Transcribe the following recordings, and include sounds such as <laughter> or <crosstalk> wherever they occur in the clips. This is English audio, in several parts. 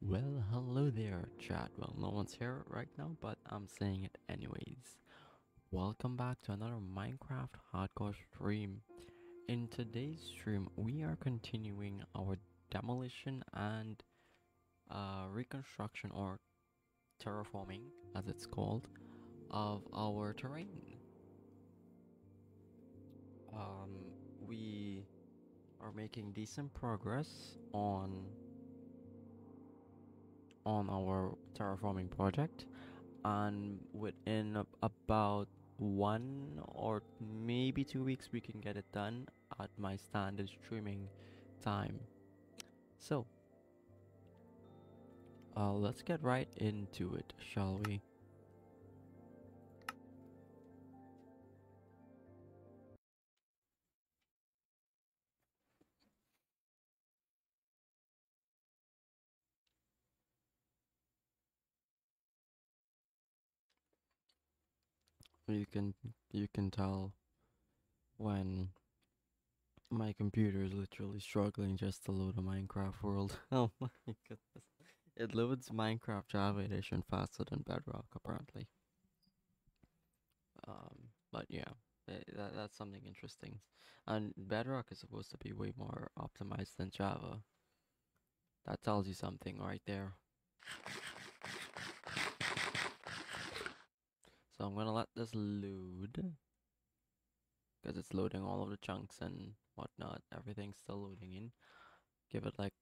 Well, hello there, chat. Well, no one's here right now, but I'm saying it anyways. Welcome back to another Minecraft hardcore stream. In today's stream, we are continuing our demolition and uh, reconstruction or terraforming, as it's called, of our terrain. Um, we are making decent progress on on our terraforming project. And within about one or maybe two weeks we can get it done at my standard streaming time. So uh, let's get right into it shall we you can you can tell when my computer is literally struggling just to load a Minecraft world. <laughs> Oh my goodness. It loads Minecraft Java Edition faster than Bedrock apparently. Um, but yeah, eh, that, that's something interesting. And Bedrock is supposed to be way more optimized than Java. That tells you something right there. So I'm gonna let this load because it's loading all of the chunks and whatnot. Everything's still loading in. Give it like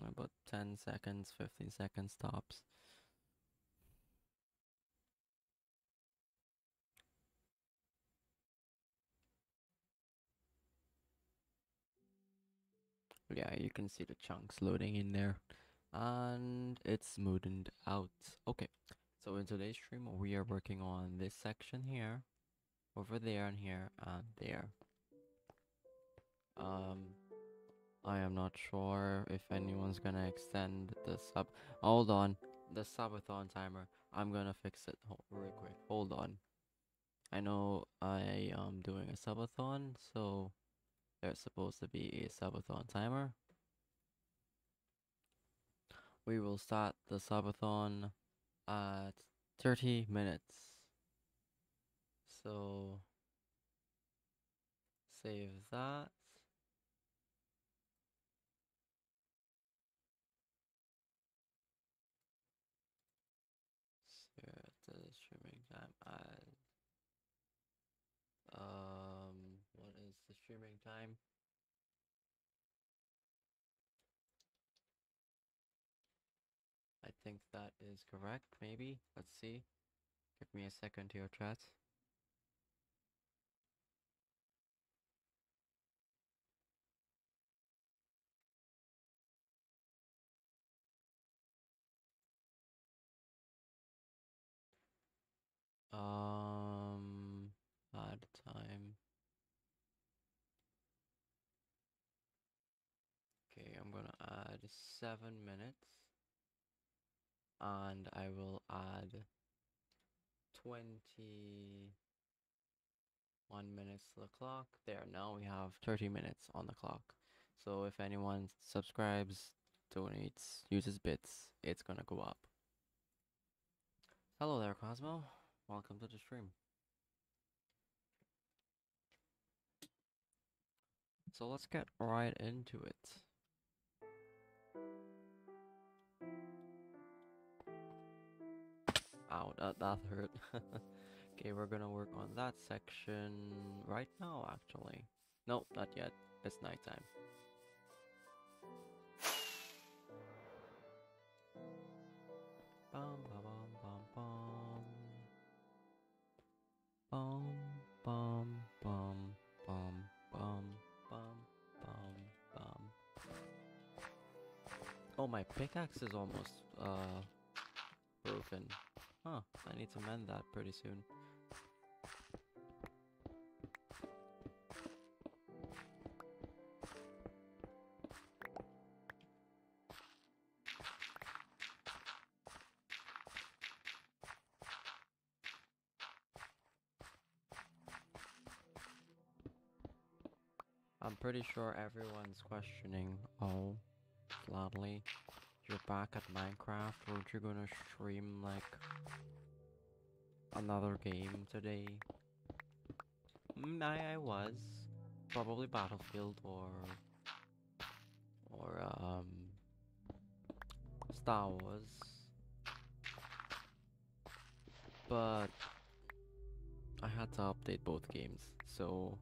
about 10 seconds, 15 seconds tops. Yeah, you can see the chunks loading in there. And it's smoothened out. Okay, so in today's stream, we are working on this section here, over there, and here, and there. Um, I am not sure if anyone's gonna extend the sub. Hold on, the subathon timer. I'm gonna fix it real quick. Hold on. I know I am doing a subathon, so there's supposed to be a subathon timer. We will start the subathon Uh, at 30 minutes. So save that. Set the streaming time as um what is the streaming time? I think that is correct, maybe. Let's see. Give me a second here, chat. Um, add time. Okay, I'm gonna add seven minutes, and I will add twenty-one minutes to the clock. There, now we have thirty minutes on the clock. So if anyone subscribes, donates, uses bits, it's gonna go up. Hello there, Cosmo. Welcome to the stream. So let's get right into it. Ow, that, that hurt. <laughs> okay, we're gonna work on that section right now, actually. Nope, not yet. It's nighttime. Bum bum bum bum. Bum bum bum bum bum bum bum bum. Oh, my pickaxe is almost uh broken. Huh, I need to mend that pretty soon. I'm pretty sure everyone's questioning, oh, Flaadli, you're back at Minecraft, weren't you gonna stream like another game today? Mm, I, I was. Probably Battlefield or or um Star Wars. But I had to update both games, so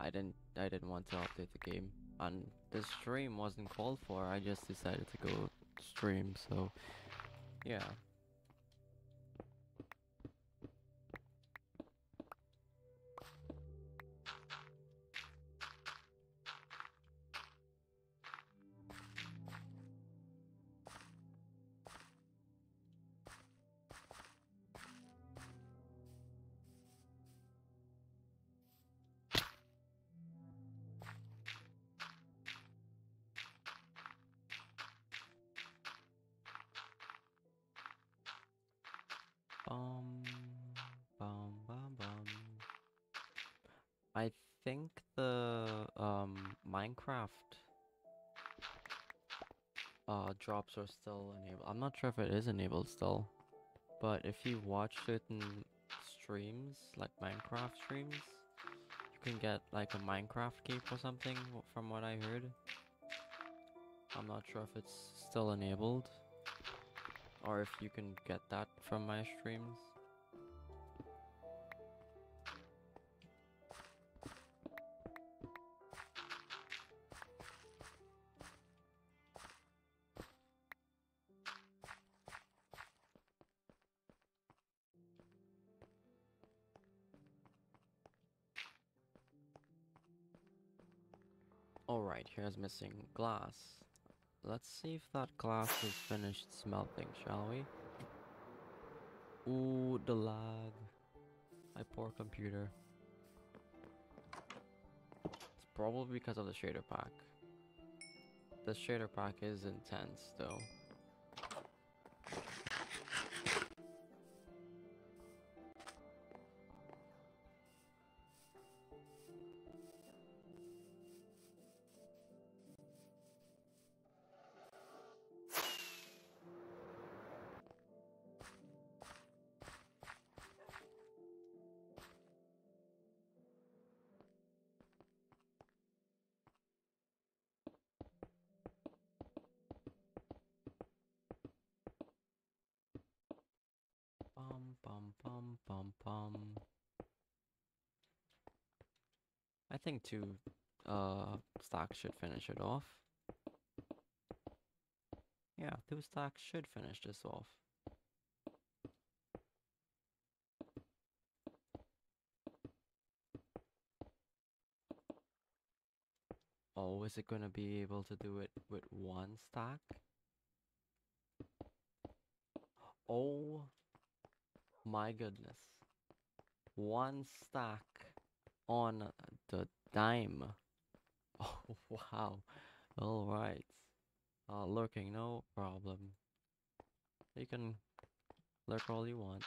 I didn't I didn't want to update the game and the stream wasn't called for. I just decided to go stream, so yeah. Drops are still enabled. I'm not sure if it is enabled still, but if you watch certain streams, like Minecraft streams, you can get like a Minecraft cape or something from what I heard. I'm not sure if it's still enabled or if you can get that from my streams. Here's missing glass. Let's see if that glass is finished smelting, shall we? Ooh, the lag. My poor computer. It's probably because of the shader pack. The shader pack is intense, though. Bum bum. I think two uh stacks should finish it off. Yeah, two stacks should finish this off. Oh, is it gonna be able to do it with one stock? Oh my goodness. One stack on the dime. <laughs> Oh, wow. Alright. Uh, lurking, no problem. You can lurk all you want.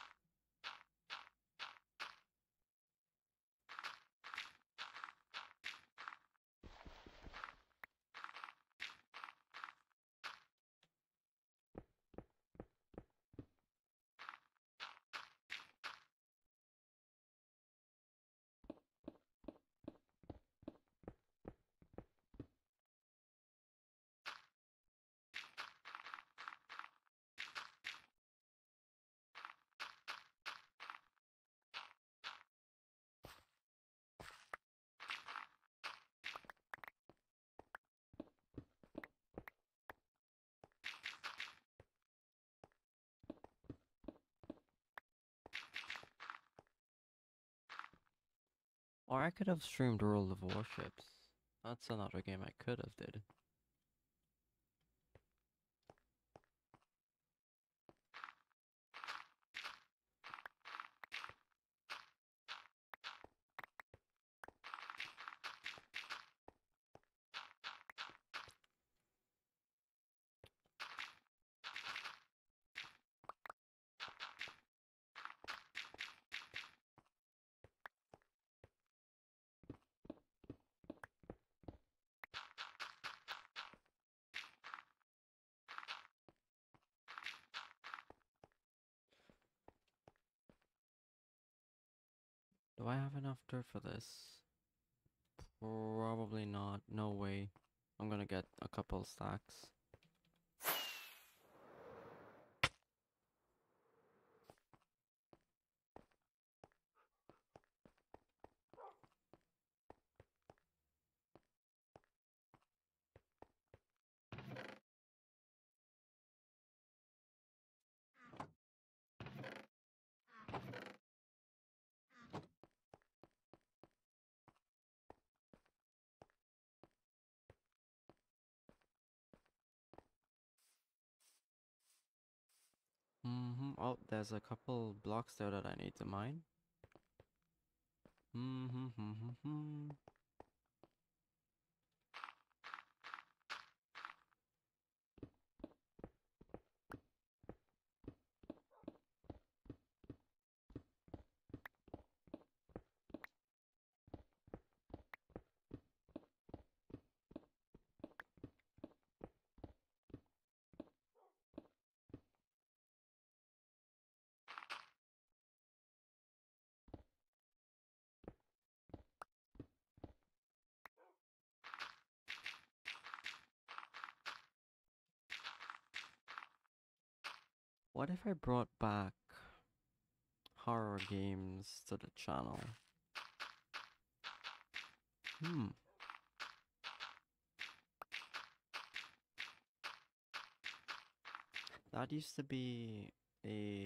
Or I could have streamed World of Warships. That's another game I could have did. Do I have enough dirt for this? Probably not. No way. I'm gonna get a couple stacks. Oh, there's a couple blocks there that I need to mine. Mm-hmm. mm-hmm. What if I brought back horror games to the channel? Hmm. That used to be a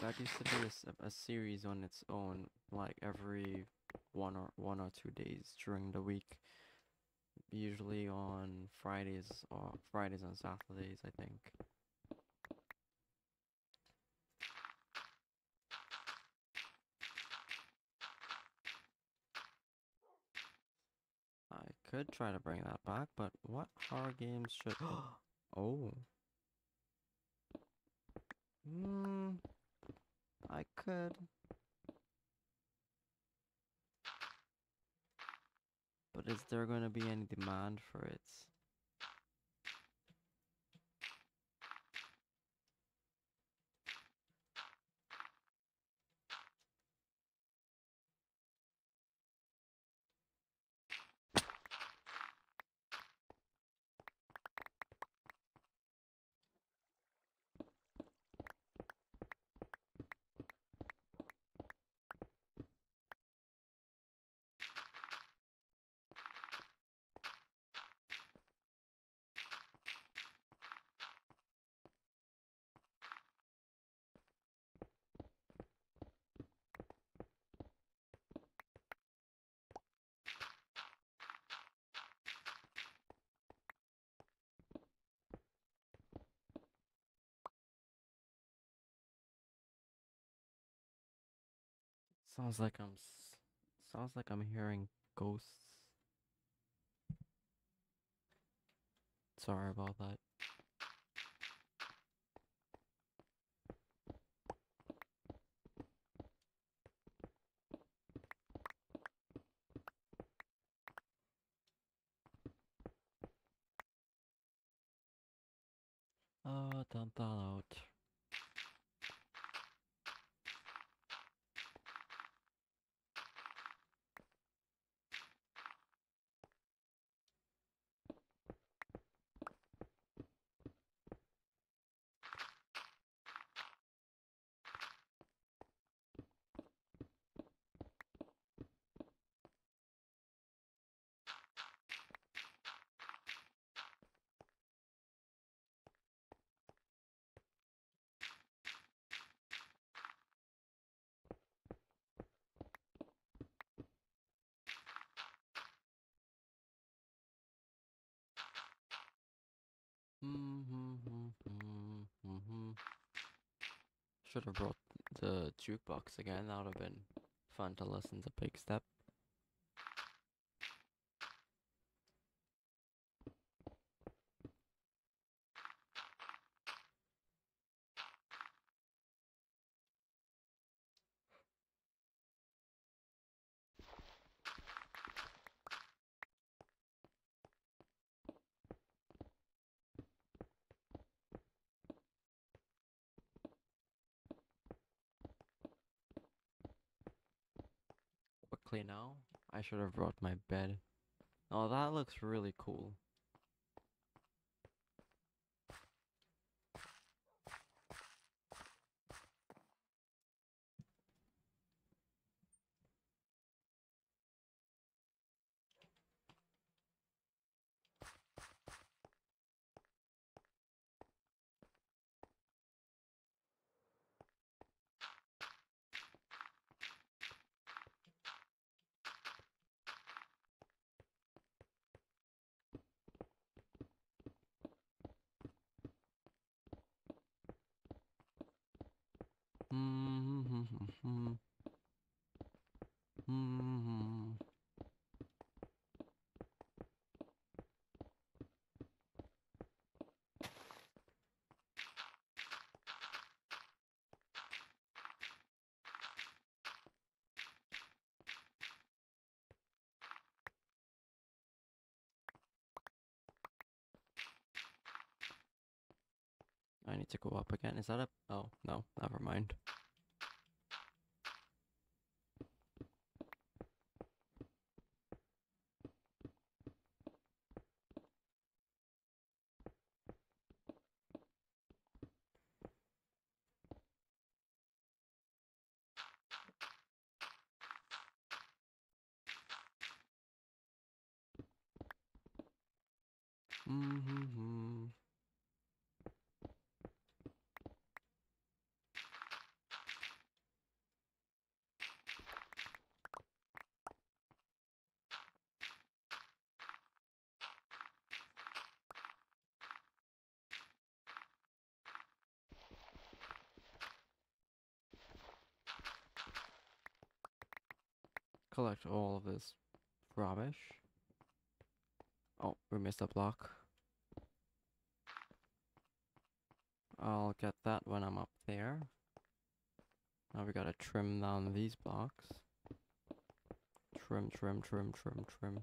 that used to be a, a series on its own, like every one or one or two days during the week. Usually on Fridays or Fridays and Saturdays, I think. I could try to bring that back, but what horror games should? <gasps> oh. Hmm. I could. But is there going to be any demand for it? Sounds like I'm. Sounds like I'm hearing ghosts. Sorry about that. Oh, dump that out. Mm-hmm. Should have brought the jukebox again. That would have been fun to listen to Pigstep. I should have brought my bed. Oh, that looks really cool. I need to go up again. Is that a... Oh, no. Never mind. Mm-hmm. Collect all of this rubbish. Oh, we missed a block. I'll get that when I'm up there. Now we gotta trim down these blocks. Trim, trim, trim, trim, trim.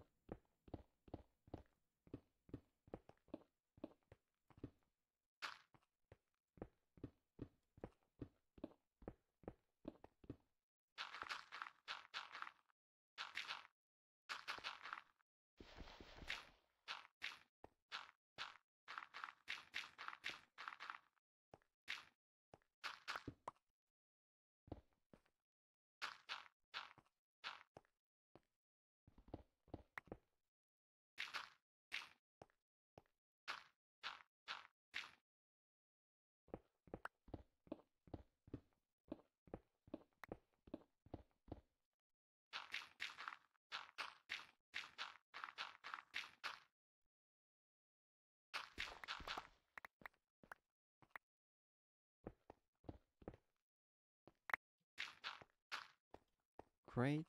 Great.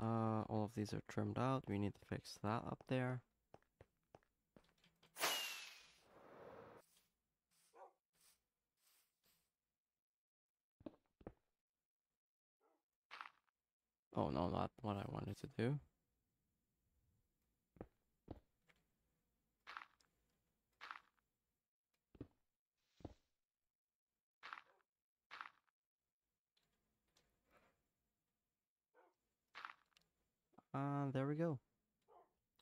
Uh, all of these are trimmed out. We need to fix that up there. Oh no, not what I wanted to do. And there we go.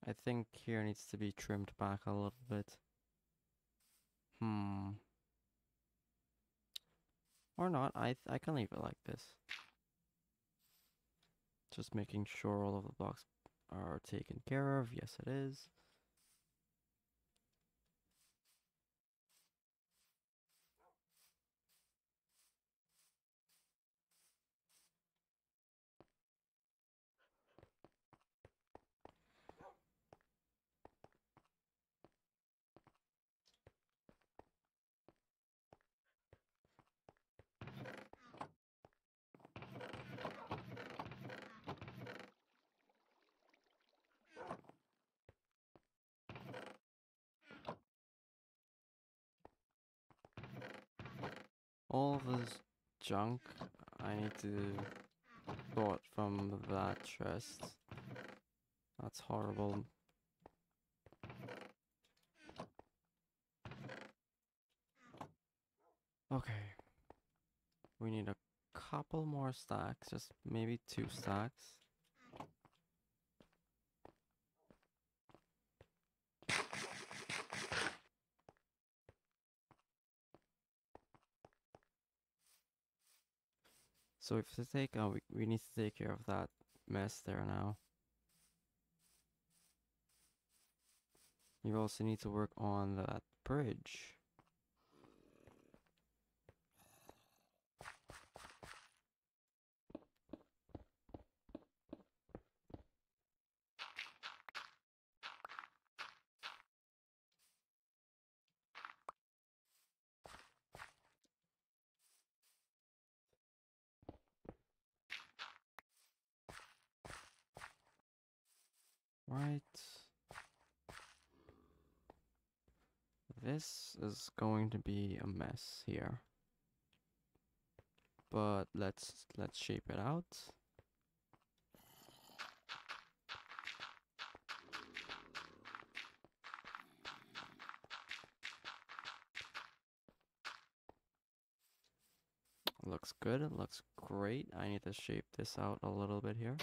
I think here needs to be trimmed back a little bit. Hmm. Or not, I, I can leave it like this. Just making sure all of the blocks are taken care of. Yes, it is. all this junk I need to sort from that chest. That's horrible. Okay. We need a couple more stacks, just maybe two stacks. So if to take, uh, we, we need to take care of that mess there now. You also need to work on that bridge. Right. This is going to be a mess here. But let's let's shape it out. Looks good, it looks great. I need to shape this out a little bit here.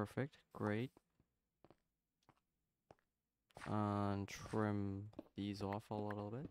Perfect, great. And trim these off a little bit.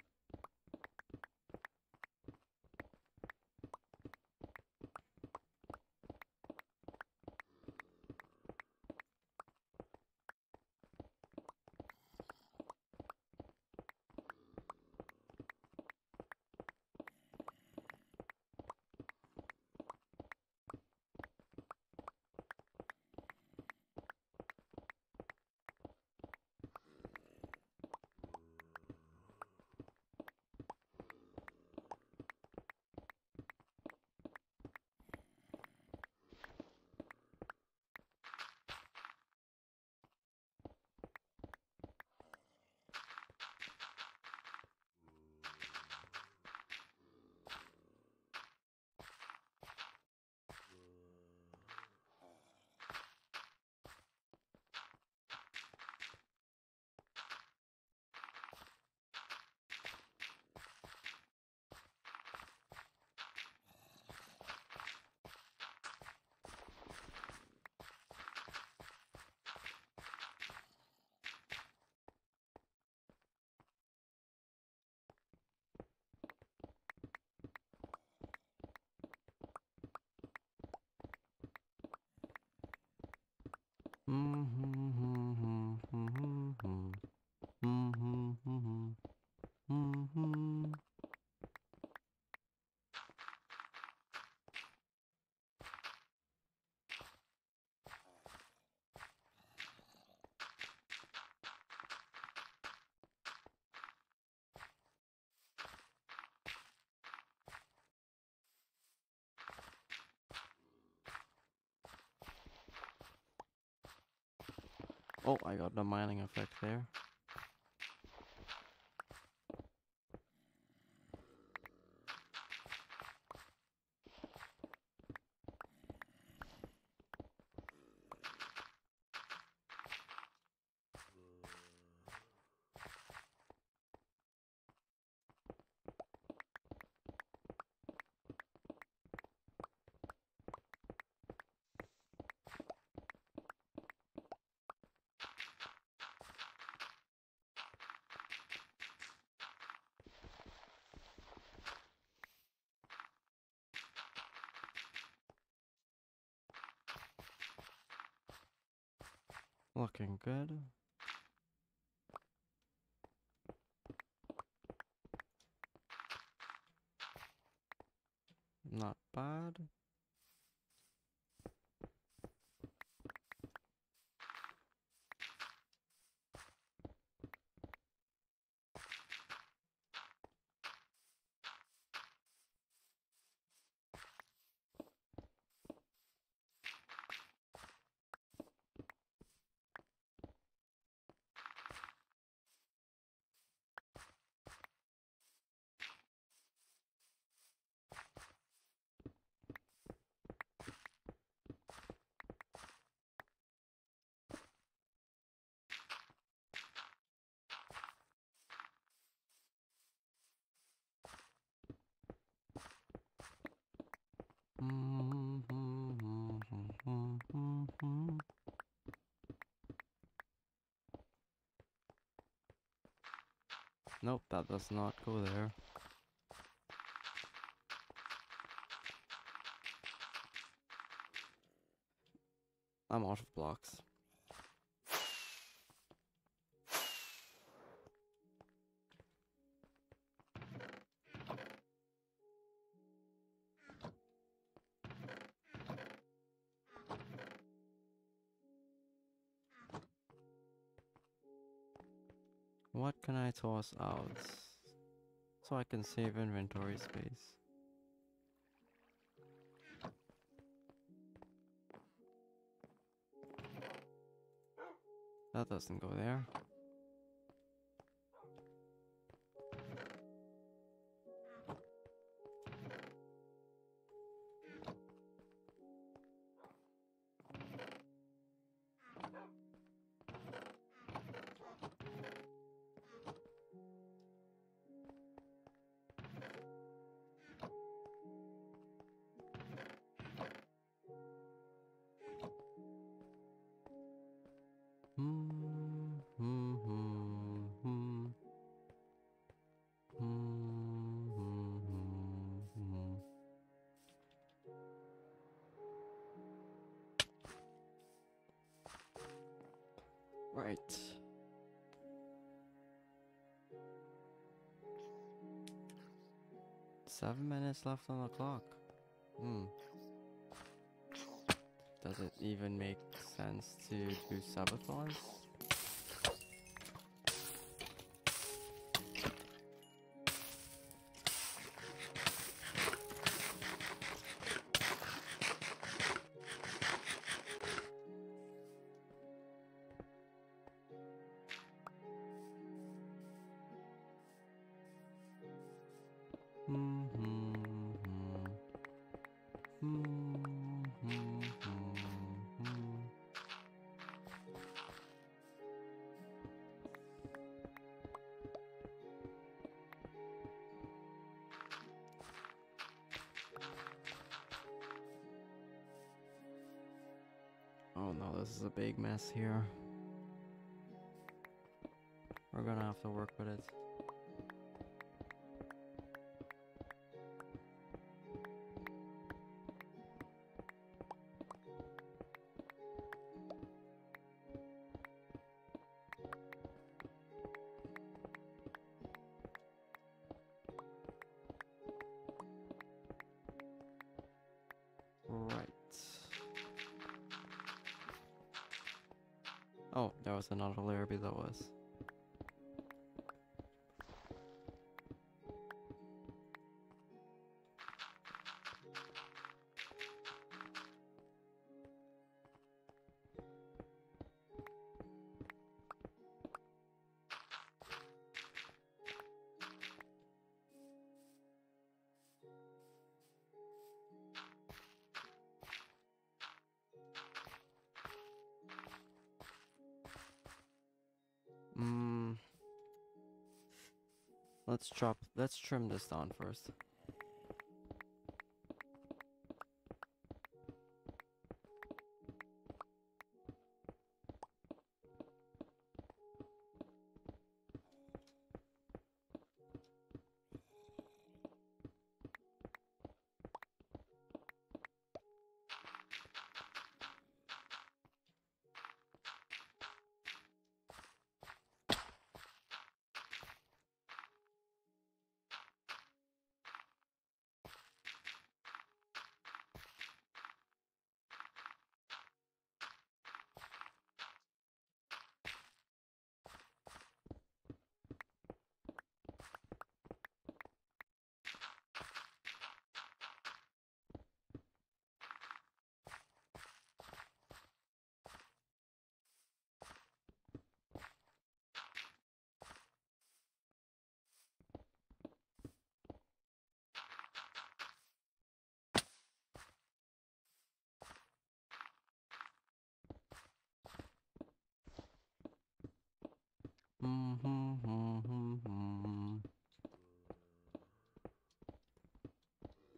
Mm-hmm. mm-hmm. Oh, I got the mining effect there. Looking good. Not bad. Nope, that does not go there. I'm out of blocks. Out? So I can save inventory space. That doesn't go there. Seven minutes left on the clock. Hmm. Does it even make sense to do sabotage? Oh no, this is a big mess here. We're gonna have to work with it. Mm. Let's chop. Let's trim this down first.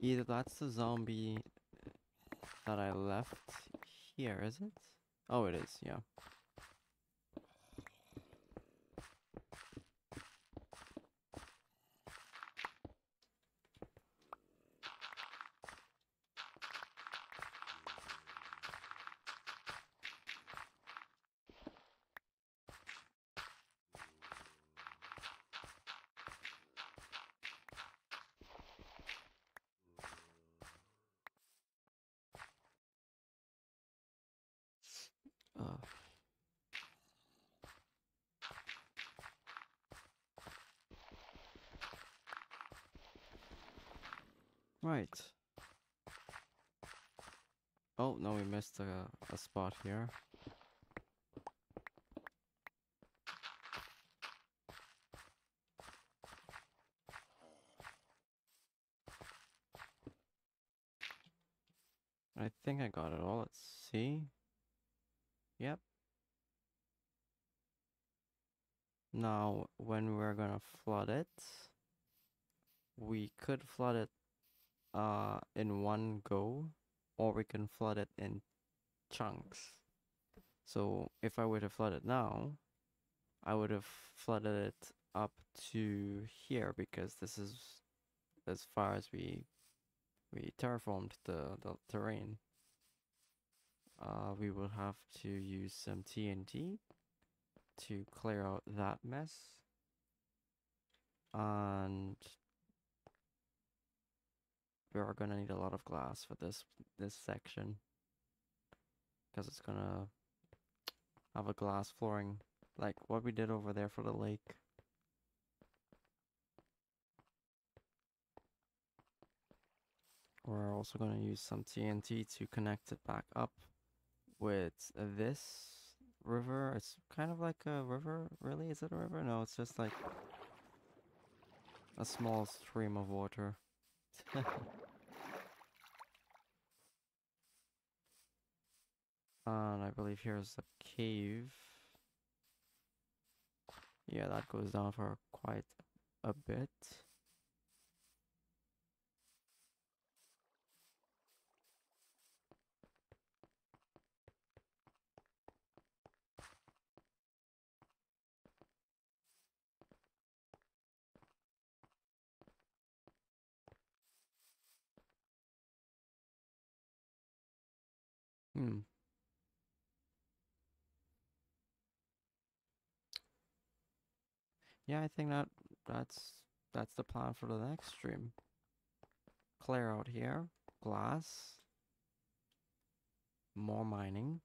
Either that's the zombie that I left here, is it? Oh, it is, yeah. Right. Oh, we a, a spot here. I think I got it all. Let's see. Yep. Now, when we're gonna flood it, we could flood it uh, in one go, or we can flood it in chunks. So if I were to flood it now, I would have flooded it up to here because this is as far as we we terraformed the, the terrain. Uh, we will have to use some TNT to clear out that mess. And we are gonna need a lot of glass for this this section because it's gonna have a glass flooring like what we did over there for the lake. We're also going to use some TNT to connect it back up with this river. It's kind of like a river, really? Is it a river? No, it's just like a small stream of water. <laughs> and I believe here's a cave. Yeah, that goes down for quite a bit. Hmm. Yeah, I think that that's that's the plan for the next stream. Clear out here, glass, more mining.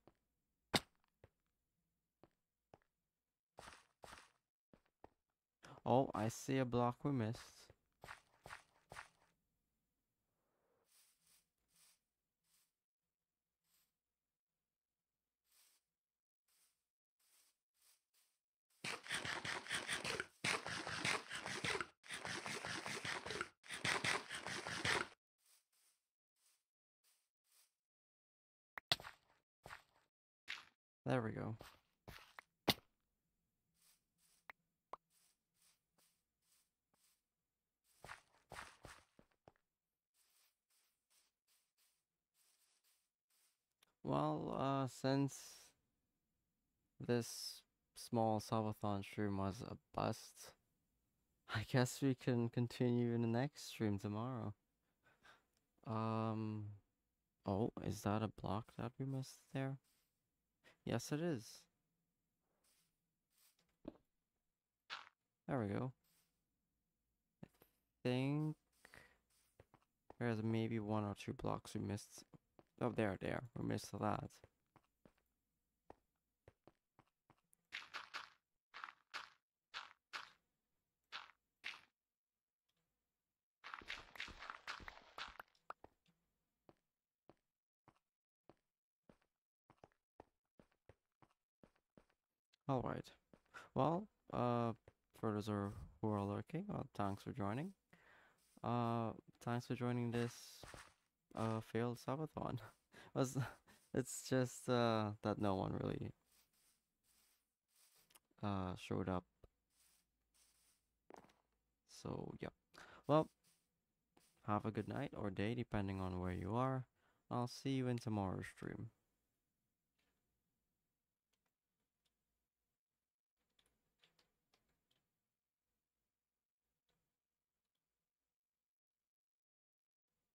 Oh, I see a block we missed. There we go. Well, uh, since this small subathon stream was a bust, <laughs> I guess we can continue in the next stream tomorrow. Um, oh, is that a block that we missed there? Yes, it is. There we go. I think there's maybe one or two blocks we missed. Oh, there, there. We missed that. All right. Well, uh, for those who are lurking, uh, thanks for joining. Uh, thanks for joining this uh failed subathon. <laughs> Was it's just uh that no one really uh showed up. So yeah. Well, have a good night or day depending on where you are. I'll see you in tomorrow's stream.